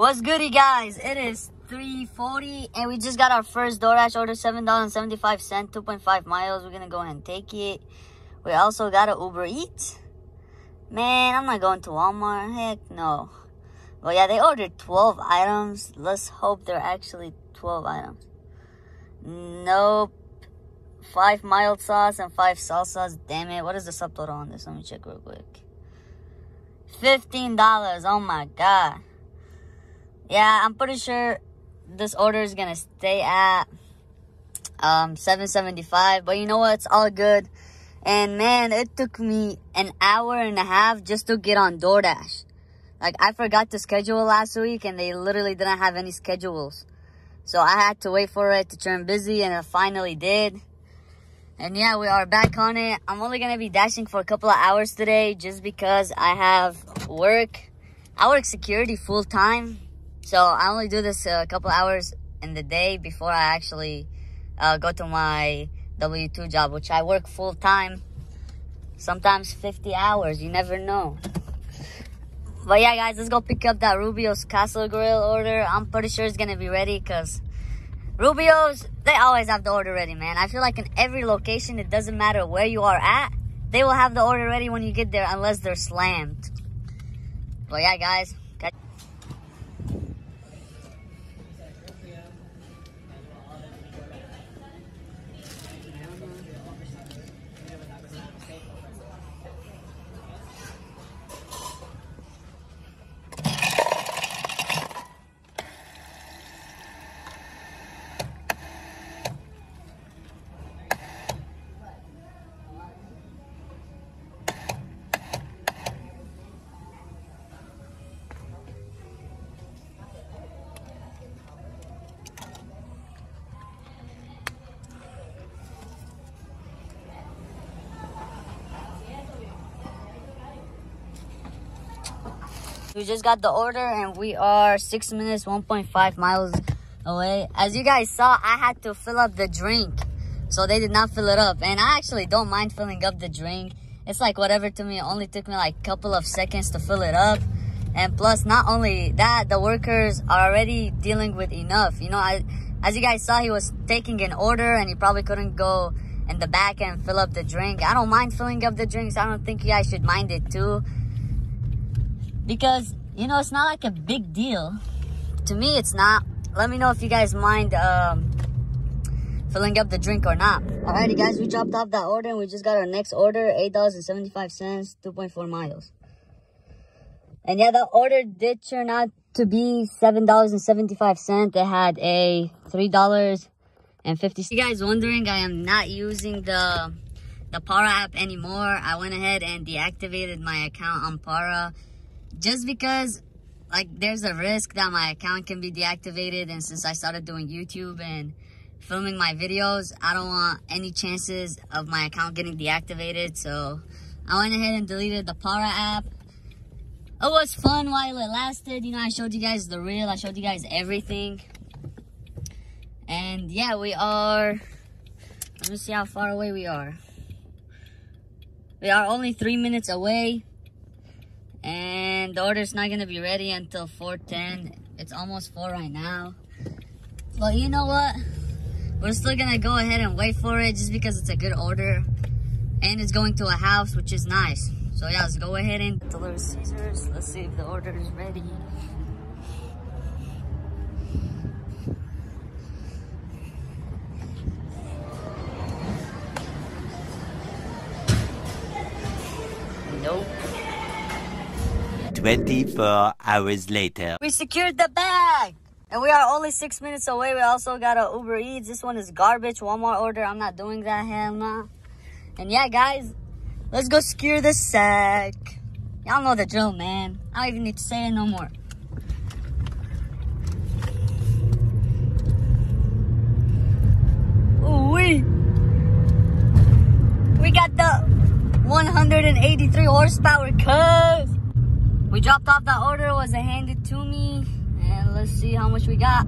What's goody, guys? It is 3.40 and we just got our first DoorDash order, $7.75, 2.5 miles. We're gonna go ahead and take it. We also got an Uber Eats. Man, I'm not going to Walmart. Heck no. But yeah, they ordered 12 items. Let's hope they're actually 12 items. Nope. Five mild sauce and five salsas. Damn it. What is the subtotal on this? Let me check real quick. $15. Oh my god. Yeah, I'm pretty sure this order is gonna stay at um 775 but you know what? It's all good. And man it took me an hour and a half just to get on DoorDash. Like I forgot to schedule last week and they literally didn't have any schedules. So I had to wait for it to turn busy and it finally did. And yeah we are back on it. I'm only gonna be dashing for a couple of hours today just because I have work. I work security full time so I only do this a couple hours in the day before I actually uh, go to my W-2 job, which I work full time. Sometimes 50 hours, you never know. But yeah, guys, let's go pick up that Rubio's Coastal Grill order. I'm pretty sure it's gonna be ready because Rubio's, they always have the order ready, man. I feel like in every location, it doesn't matter where you are at, they will have the order ready when you get there unless they're slammed. But yeah, guys, We just got the order and we are six minutes, 1.5 miles away. As you guys saw, I had to fill up the drink. So they did not fill it up. And I actually don't mind filling up the drink. It's like whatever to me. It only took me like a couple of seconds to fill it up. And plus, not only that, the workers are already dealing with enough. You know, I, as you guys saw, he was taking an order and he probably couldn't go in the back and fill up the drink. I don't mind filling up the drinks. I don't think you guys should mind it too because you know it's not like a big deal. To me it's not. Let me know if you guys mind um, filling up the drink or not. Alrighty guys we dropped off that order and we just got our next order eight dollars and 75 cents 2.4 miles. And yeah the order did turn out to be seven dollars and 75 cents. They had a three dollars and 50 you guys wondering i am not using the the para app anymore. I went ahead and deactivated my account on para just because like there's a risk that my account can be deactivated and since I started doing YouTube and filming my videos, I don't want any chances of my account getting deactivated. So I went ahead and deleted the Para app. It was fun while it lasted. You know, I showed you guys the reel. I showed you guys everything. And yeah, we are, let me see how far away we are. We are only three minutes away and the order's not gonna be ready until 4.10 it's almost 4 right now. But you know what? We're still gonna go ahead and wait for it just because it's a good order. And it's going to a house which is nice. So yeah let's go ahead and deliver Caesars. Let's see if the order is ready 24 hours later. We secured the bag! And we are only six minutes away. We also got a Uber Eats. This one is garbage. One more order. I'm not doing that. Hell. And yeah, guys, let's go secure the sack. Y'all know the drill, man. I don't even need to say it no more. Ooh wee. We got the 183 horsepower cuz. We dropped off the order, was handed to me, and let's see how much we got.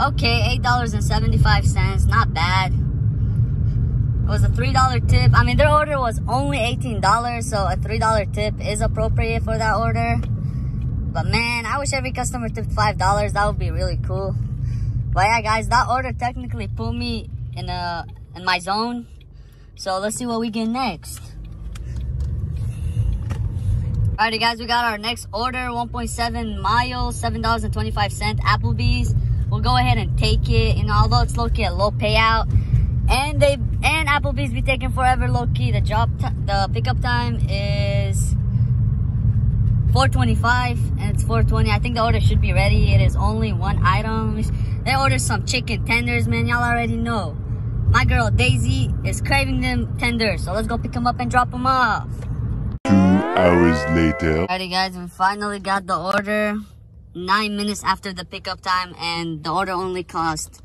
Okay, $8.75, not bad. It was a $3 tip. I mean, their order was only $18, so a $3 tip is appropriate for that order. But man, I wish every customer tipped $5. That would be really cool. But yeah, guys, that order technically put me in a in my zone. So let's see what we get next. Alrighty guys, we got our next order, 1.7 miles, $7.25 Applebee's. We'll go ahead and take it, you know, although it's low-key a low payout. And they and Applebee's be taking forever low-key. The job the pickup time is 425 and it's 420. I think the order should be ready. It is only one item. They ordered some chicken tenders, man. Y'all already know. My girl Daisy is craving them tenders. So let's go pick them up and drop them off. Hours later. Alrighty guys, we finally got the order. Nine minutes after the pickup time and the order only cost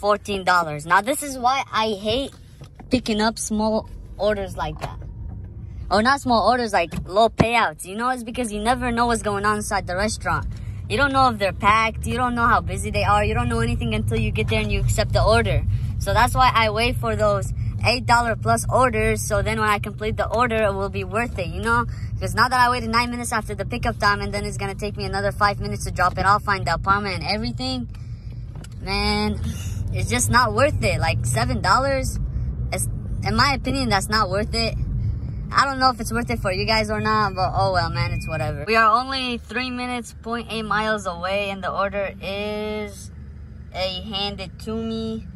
$14. Now this is why I hate picking up small orders like that. Or not small orders, like low payouts. You know, it's because you never know what's going on inside the restaurant. You don't know if they're packed. You don't know how busy they are. You don't know anything until you get there and you accept the order. So that's why I wait for those $8 plus orders. So then when I complete the order, it will be worth it, you know? Because now that I waited nine minutes after the pickup time and then it's going to take me another five minutes to drop it off, find the apartment and everything, man, it's just not worth it. Like $7, it's, in my opinion, that's not worth it. I don't know if it's worth it for you guys or not, but oh well, man, it's whatever. We are only 3 minutes, 0.8 miles away, and the order is a handed to me.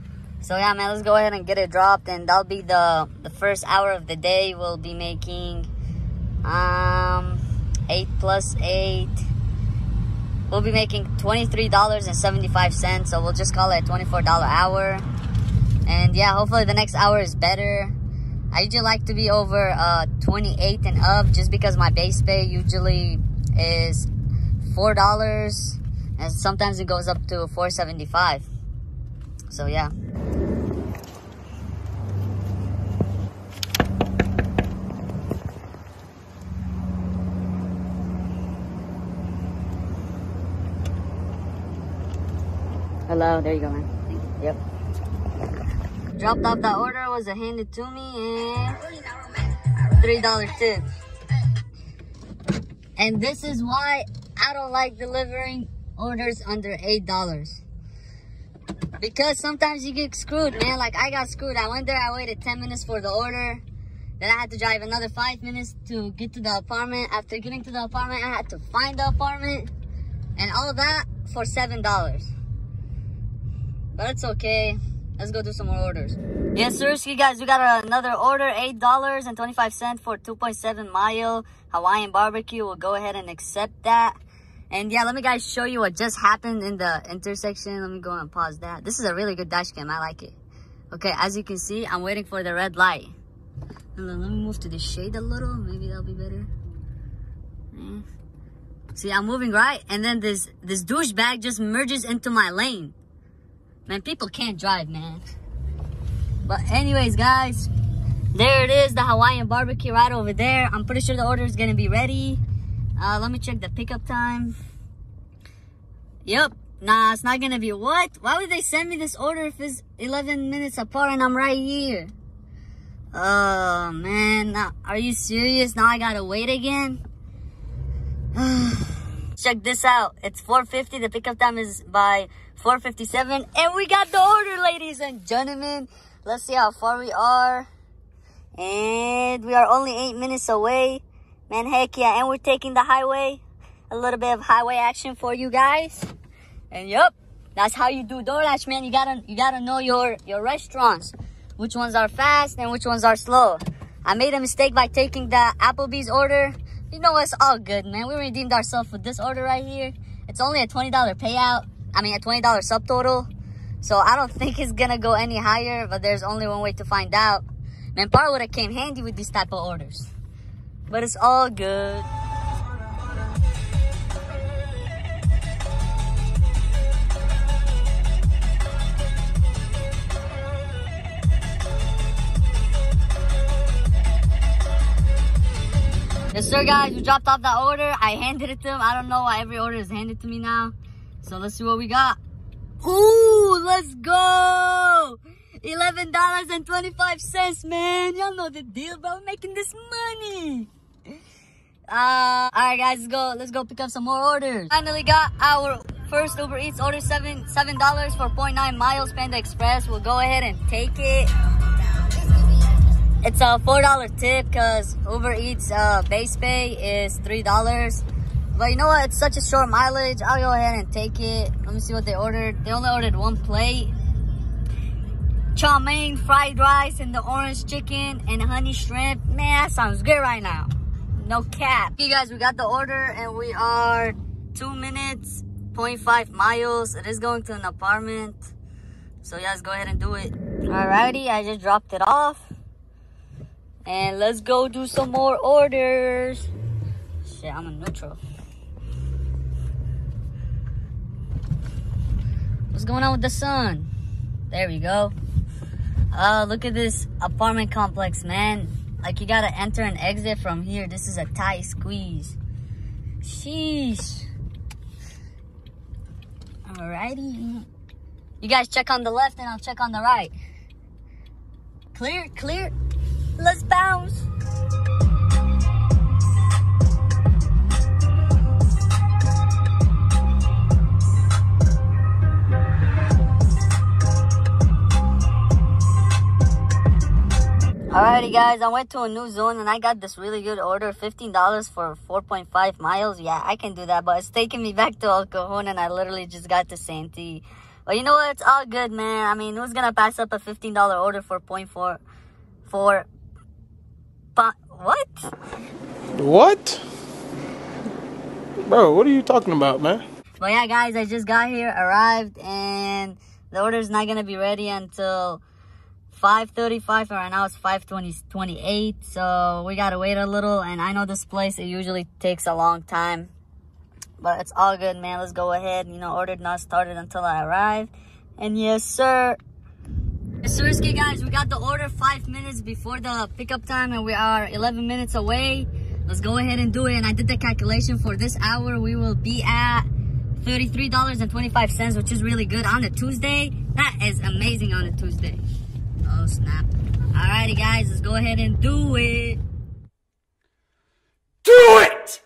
So yeah, man, let's go ahead and get it dropped, and that'll be the, the first hour of the day. We'll be making um 8 plus 8. We'll be making $23.75, so we'll just call it $24 hour. And yeah, hopefully the next hour is better. I usually like to be over uh, 28 and up just because my base pay usually is $4 and sometimes it goes up to 4.75. So yeah. Hello, there you go, man. Yep. Dropped off that order, was handed to me, and $3 tip. And this is why I don't like delivering orders under $8. Because sometimes you get screwed, man. Like, I got screwed. I went there, I waited 10 minutes for the order. Then I had to drive another 5 minutes to get to the apartment. After getting to the apartment, I had to find the apartment. And all that for $7. But it's okay. Let's go do some more orders. Yes, sir. You guys, we got another order. $8.25 for 2.7 mile Hawaiian barbecue. We'll go ahead and accept that. And yeah, let me guys show you what just happened in the intersection. Let me go and pause that. This is a really good dash cam. I like it. Okay, as you can see, I'm waiting for the red light. Let me move to the shade a little. Maybe that'll be better. Eh. See, I'm moving right, and then this this douchebag just merges into my lane. Man, people can't drive, man. But anyways, guys, there it is, the Hawaiian barbecue right over there. I'm pretty sure the order is to be ready. Uh, let me check the pickup time. Yep. Nah, it's not to be what? Why would they send me this order if it's 11 minutes apart and I'm right here? Oh, man. Now, are you serious? Now I got to wait again? check this out. It's 4.50. The pickup time is by 4.57. And we got the order, ladies and gentlemen. Let's see how far we are. And we are only 8 minutes away. Man, heck yeah. And we're taking the highway. A little bit of highway action for you guys. And yep, that's how you do DoorDash, man. You gotta, you gotta know your, your restaurants. Which ones are fast and which ones are slow. I made a mistake by taking the Applebee's order you know, it's all good, man. We redeemed ourselves with this order right here. It's only a $20 payout. I mean, a $20 subtotal. So I don't think it's gonna go any higher, but there's only one way to find out. Man, Para would have came handy with these type of orders. But it's all good. Yes, sir, guys. We dropped off that order. I handed it to him. I don't know why every order is handed to me now. So let's see what we got. Ooh, let's go. $11.25, man. Y'all know the deal, bro. We're making this money. Uh, alright guys, let's go, let's go pick up some more orders. Finally got our first Uber Eats order, seven, seven dollars for 0.9 miles Panda Express. We'll go ahead and take it. It's a $4 tip because Uber Eats uh, base pay is $3. But you know what? It's such a short mileage. I'll go ahead and take it. Let me see what they ordered. They only ordered one plate. Chow mein, fried rice, and the orange chicken, and honey shrimp. Man, that sounds good right now. No cap. Okay, guys, we got the order, and we are two minutes, 0.5 miles. It is going to an apartment. So, yeah, let's go ahead and do it. Alrighty, I just dropped it off. And let's go do some more orders. Shit, I'm a neutral. What's going on with the sun? There we go. Uh, look at this apartment complex, man. Like you gotta enter and exit from here. This is a tight squeeze. Sheesh. Alrighty. You guys check on the left and I'll check on the right. Clear, clear. Let's bounce. Alrighty guys, I went to a new zone and I got this really good order, $15 for 4.5 miles. Yeah, I can do that, but it's taking me back to El Cajon and I literally just got to Santee. But you know what? It's all good, man. I mean, who's gonna pass up a $15 order for 0.4 for what? What? Bro, what are you talking about, man? But yeah, guys, I just got here, arrived, and the order's not gonna be ready until 5.35 right now it's 5.28 so we gotta wait a little and i know this place it usually takes a long time but it's all good man. Let's go ahead you know order not started until i arrive. And yes sir. Yes sir guys. We got the order five minutes before the pickup time and we are 11 minutes away. Let's go ahead and do it and i did the calculation for this hour. We will be at $33.25 which is really good on a tuesday. That is amazing on a tuesday Oh, snap. Alrighty, guys, let's go ahead and do it. Do it!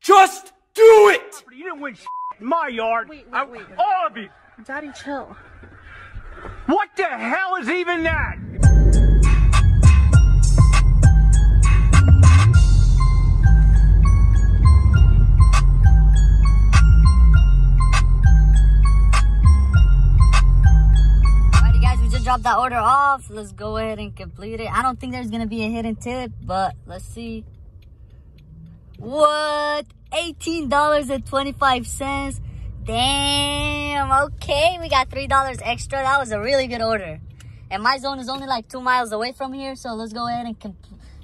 Just do it! You didn't win in my yard. Wait, wait, wait. I, all of you. Daddy, chill. What the hell is even that? Drop that order off. Let's go ahead and complete it. I don't think there's going to be a hidden tip, but let's see. What? $18.25. Damn. Okay, we got $3 extra. That was a really good order. And my zone is only like two miles away from here. So let's go ahead and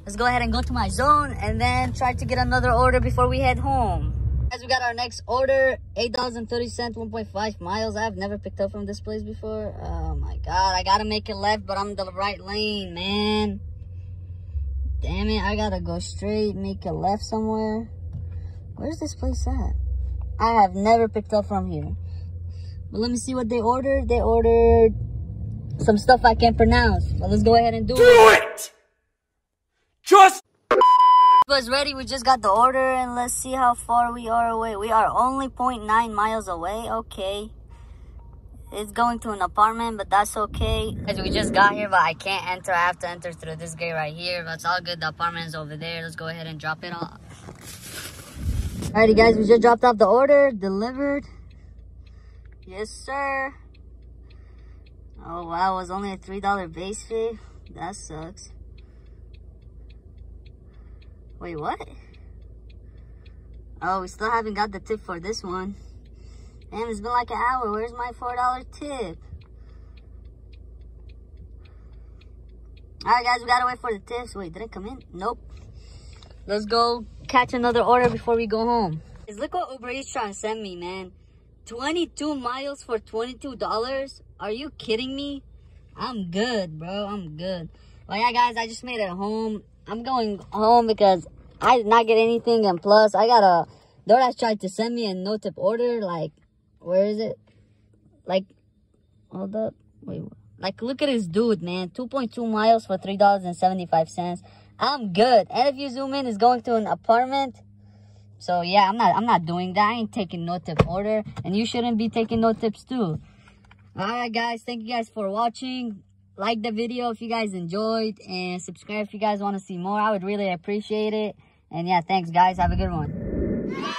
let's go ahead and go to my zone and then try to get another order before we head home. Guys, we got our next order, $8.30, 1.5 miles. I've never picked up from this place before. Oh my God, I gotta make it left, but I'm the right lane, man. Damn it, I gotta go straight, make a left somewhere. Where's this place at? I have never picked up from here. But let me see what they ordered. They ordered some stuff I can't pronounce. So let's go ahead and do, do it. it! Just was ready. We just got the order and let's see how far we are away. We are only 0.9 miles away. Okay. It's going to an apartment, but that's okay. Guys, we just got here, but I can't enter. I have to enter through this gate right here. But it's all good. The apartment is over there. Let's go ahead and drop it off. Alrighty, guys. We just dropped off the order. Delivered. Yes, sir. Oh, wow. It was only a $3 base fee. That sucks. Wait, what? Oh, we still haven't got the tip for this one. Damn, it's been like an hour. Where's my $4 tip? Alright, guys, we gotta wait for the tips. Wait, did it come in? Nope. Let's go catch another order before we go home. Look what Uber Eats trying to send me, man. 22 miles for $22? Are you kidding me? I'm good, bro. I'm good. Well, yeah, guys, I just made it home. I'm going home because I did not get anything. And plus, I got a... DoorDash tried to send me a no-tip order. Like, where is it? Like, hold up. Wait, like, look at this dude, man. 2.2 miles for $3.75. I'm good. And if you zoom in, it's going to an apartment. So yeah, I'm not I'm not doing that. I ain't taking no tip order. And you shouldn't be taking no tips too. Alright guys, thank you guys for watching. Like the video if you guys enjoyed and subscribe if you guys want to see more. I would really appreciate it. And yeah, thanks guys. Have a good one.